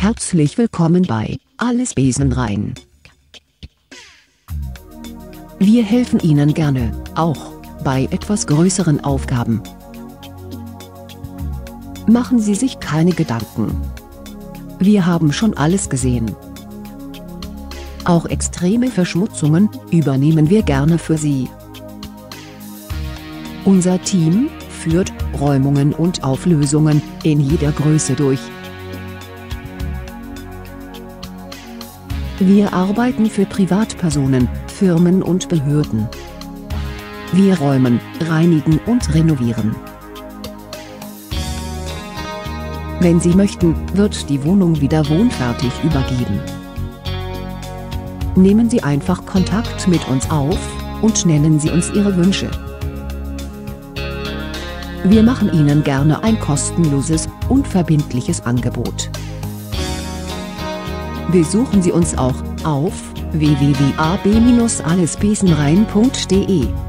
Herzlich willkommen bei Alles Besenrein. Wir helfen Ihnen gerne, auch bei etwas größeren Aufgaben. Machen Sie sich keine Gedanken. Wir haben schon alles gesehen. Auch extreme Verschmutzungen übernehmen wir gerne für Sie. Unser Team führt Räumungen und Auflösungen in jeder Größe durch. Wir arbeiten für Privatpersonen, Firmen und Behörden. Wir räumen, reinigen und renovieren. Wenn Sie möchten, wird die Wohnung wieder wohnfertig übergeben. Nehmen Sie einfach Kontakt mit uns auf und nennen Sie uns Ihre Wünsche. Wir machen Ihnen gerne ein kostenloses, unverbindliches Angebot. Besuchen Sie uns auch auf www.ab-allesbesenrein.de